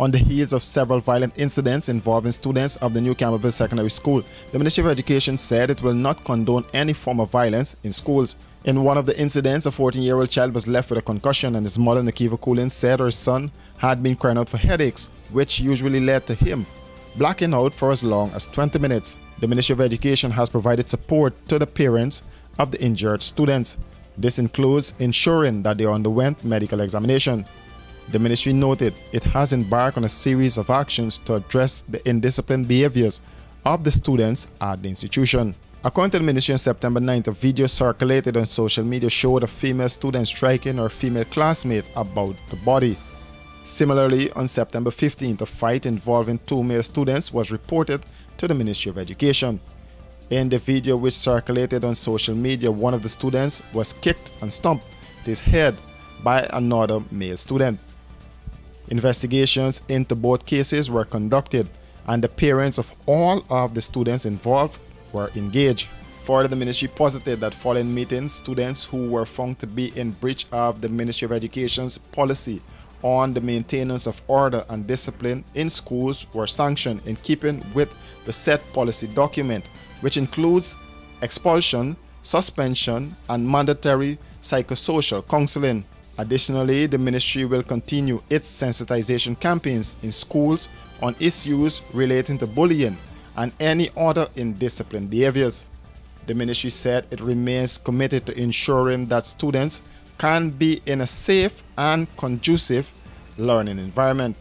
on the heels of several violent incidents involving students of the New Campbellville Secondary School. The Ministry of Education said it will not condone any form of violence in schools. In one of the incidents, a 14-year-old child was left with a concussion and his mother, Nakiva Coolin, said her son had been crying out for headaches, which usually led to him blacking out for as long as 20 minutes. The Ministry of Education has provided support to the parents of the injured students. This includes ensuring that they underwent medical examination. The ministry noted it has embarked on a series of actions to address the indisciplined behaviors of the students at the institution. According to the ministry on September 9th, a video circulated on social media showed a female student striking her female classmate about the body. Similarly, on September 15th, a fight involving two male students was reported to the Ministry of Education. In the video which circulated on social media, one of the students was kicked and stomped his head by another male student. Investigations into both cases were conducted and the parents of all of the students involved were engaged. Further, the ministry posited that following meetings, students who were found to be in breach of the Ministry of Education's policy on the maintenance of order and discipline in schools were sanctioned in keeping with the set policy document, which includes expulsion, suspension, and mandatory psychosocial counseling. Additionally, the ministry will continue its sensitization campaigns in schools on issues relating to bullying and any other indisciplined behaviors. The ministry said it remains committed to ensuring that students can be in a safe and conducive learning environment.